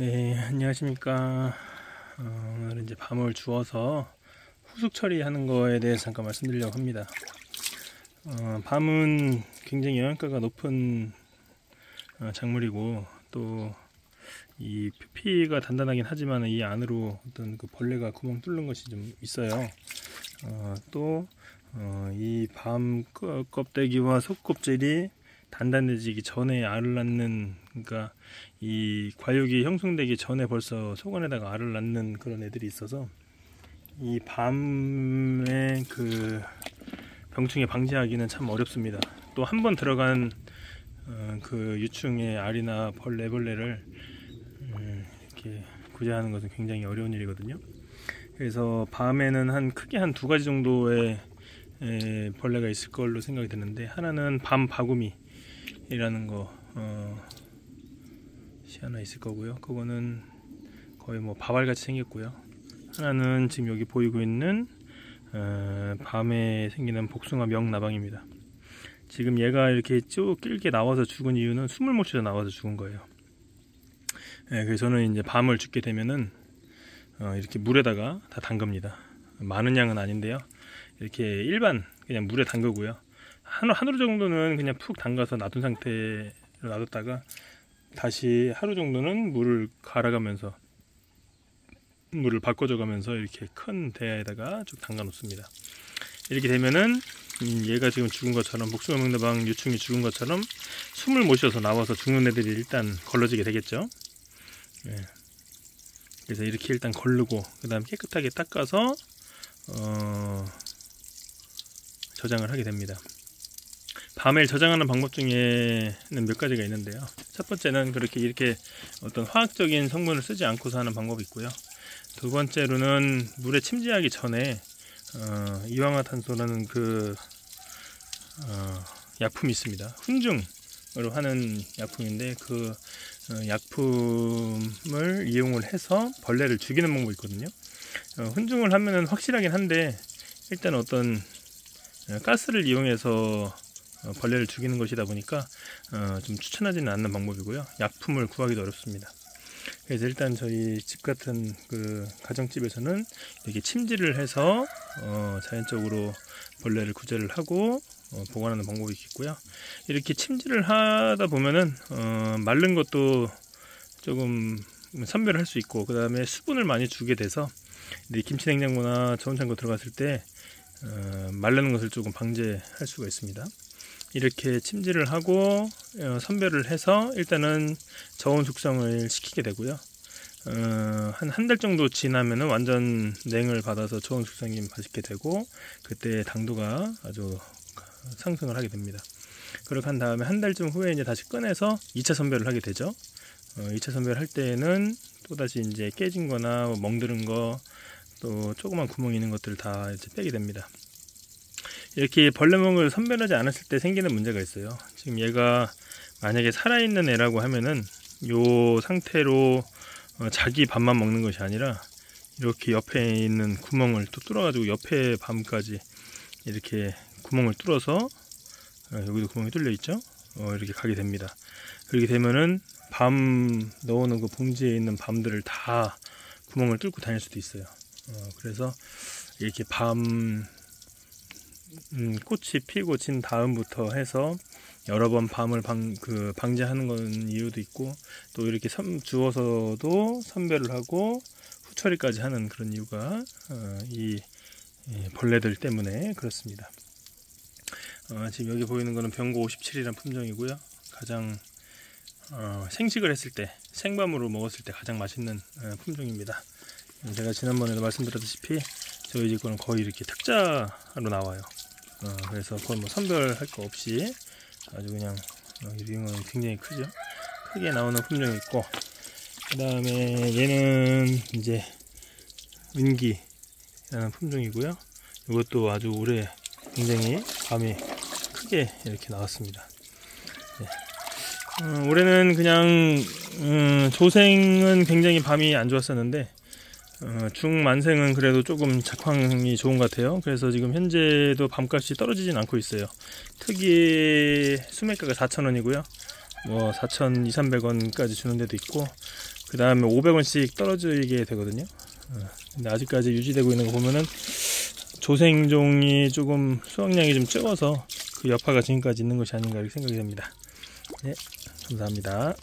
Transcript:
네, 안녕하십니까. 어, 오늘은 이제 밤을 주워서 후숙 처리하는 거에 대해서 잠깐 말씀드리려고 합니다. 어, 밤은 굉장히 영양가가 높은 어, 작물이고 또 이 표피가 단단하긴 하지만 이 안으로 어떤 그 벌레가 구멍 뚫는 것이 좀 있어요. 어, 또이 밤 껍데기와 속껍질이 단단해지기 전에 알을 낳는 그러니까 이 과육이 형성되기 전에 벌써 속안에다가 알을 낳는 그런 애들이 있어서 이 밤에 그 병충해 방지하기는 참 어렵습니다. 또 한 번 들어간 어, 그 유충의 알이나 벌레 벌레를 음, 이렇게 구제하는 것은 굉장히 어려운 일이거든요. 그래서 밤에는 한 크게 한 두 가지 정도의 에, 벌레가 있을 걸로 생각이 드는데 하나는 밤 바구미 이라는 거 어, 하나 있을 거고요. 그거는 거의 뭐 바발같이 생겼고요. 하나는 지금 여기 보이고 있는 어, 밤에 생기는 복숭아 명나방입니다. 지금 얘가 이렇게 쭉 길게 나와서 죽은 이유는 숨을 못 쉬어 나와서 죽은 거예요. 네, 그래서 저는 이제 밤을 죽게 되면은 어, 이렇게 물에다가 다 담급니다. 많은 양은 아닌데요. 이렇게 일반 그냥 물에 담그고요. 한, 하루 정도는 그냥 푹 담가서 놔둔 상태로 놔뒀다가 다시 하루 정도는 물을 갈아가면서 물을 바꿔줘 가면서 이렇게 큰 대야에다가 쭉 담가 놓습니다. 이렇게 되면은 음, 얘가 지금 죽은 것처럼 복숭아 먹는방 유충이 죽은 것처럼 숨을 못 쉬어서 나와서 죽는 애들이 일단 걸러지게 되겠죠. 예. 그래서 이렇게 일단 걸르고 그 다음 깨끗하게 닦아서 어, 저장을 하게 됩니다. 밤을 저장하는 방법 중에는 몇 가지가 있는데요. 첫 번째는 그렇게 이렇게 어떤 화학적인 성분을 쓰지 않고서 하는 방법이 있고요. 두 번째로는 물에 침지하기 전에 어, 이황화탄소라는 그 어, 약품이 있습니다. 훈중으로 하는 약품인데 그 어, 약품을 이용을 해서 벌레를 죽이는 방법이 있거든요. 어, 훈중을 하면은 확실하긴 한데 일단 어떤 어, 가스를 이용해서 어, 벌레를 죽이는 것이다 보니까 어, 좀 추천하지는 않는 방법이고요. 약품을 구하기도 어렵습니다. 그래서 일단 저희 집 같은 그 가정집에서는 이렇게 침지를 해서 어, 자연적으로 벌레를 구제를 하고 어, 보관하는 방법이 있고요. 이렇게 침지를 하다 보면은 어, 마른 것도 조금 선별을 할수 있고 그 다음에 수분을 많이 주게 돼서 김치 냉장고나 저온 창고 들어갔을 때 어, 마르는 것을 조금 방지할 수가 있습니다. 이렇게 침지를 하고 어, 선별을 해서 일단은 저온 숙성을 시키게 되고요. 어, 한한 달 정도 지나면은 완전 냉을 받아서 저온 숙성이 맛있게 되고 그때 당도가 아주 상승을 하게 됩니다. 그렇게 한 다음에 한 달쯤 후에 이제 다시 꺼내서 2차 선별을 하게 되죠. 어, 2차 선별할 때에는 또다시 이제 깨진 거나 뭐 멍드는 거 또 조그만 구멍 있는 것들 다 이제 빼게 됩니다. 이렇게 벌레멍을 선별하지 않았을 때 생기는 문제가 있어요. 지금 얘가 만약에 살아있는 애라고 하면은 요 상태로 어, 자기 밥만 먹는 것이 아니라 이렇게 옆에 있는 구멍을 또 뚫어 가지고 옆에 밤까지 이렇게 구멍을 뚫어서 어, 여기도 구멍이 뚫려 있죠. 어, 이렇게 가게 됩니다. 그렇게 되면은 밤 넣어놓은 그 봉지에 있는 밤들을 다 구멍을 뚫고 다닐 수도 있어요. 어, 그래서 이렇게 밤 음, 꽃이 피고 진 다음부터 해서 여러 번 밤을 방, 그 방지하는 건 이유도 있고 또 이렇게 섬, 주워서도 선별을 하고 후처리까지 하는 그런 이유가 어, 이, 이, 벌레들 때문에 그렇습니다. 어, 지금 여기 보이는 거는 병고 57이라는 품종이고요. 가장 어, 생식을 했을 때 생밤으로 먹었을 때 가장 맛있는 어, 품종입니다. 제가 지난번에도 말씀드렸다시피 저희 집 거는 거의 이렇게 특자로 나와요. 어, 그래서 그건 뭐 선별할 거 없이 아주 그냥 어, 이 링은 굉장히 크죠. 크게 나오는 품종이 있고 그 다음에 얘는 이제 은기라는 품종이고요. 이것도 아주 오래 굉장히 밤에 크게 이렇게 나왔습니다. 네. 어, 올해는 그냥 음, 조생은 굉장히 밤이 안 좋았었는데 어, 중만생은 그래도 조금 작황이 좋은 것 같아요. 그래서 지금 현재도 밤값이 떨어지진 않고 있어요. 특이 수매가가 4,000원이고요. 뭐 4,200, 300원까지 주는 데도 있고 그 다음에 500원씩 떨어지게 되거든요. 어, 근데 아직까지 유지되고 있는 거 보면은 조생종이 조금 수확량이 좀 적어서 그 여파가 지금까지 있는 것이 아닌가 이렇게 생각이 됩니다. 네, 감사합니다.